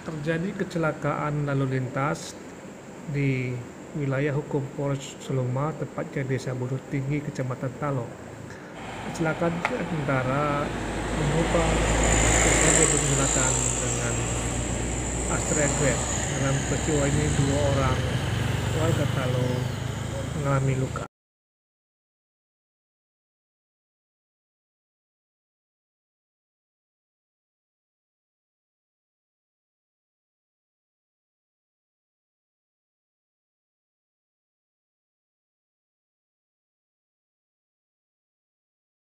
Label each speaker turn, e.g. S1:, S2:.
S1: terjadi kecelakaan lalu lintas di wilayah hukum Polres Seluma, tepatnya Desa Buruh Tinggi, Kecamatan Talo. Kecelakaan antara mengubah terjadi bermulatan dengan Astra Grand. Dalam peristiwa ini dua orang warga Talo mengalami luka.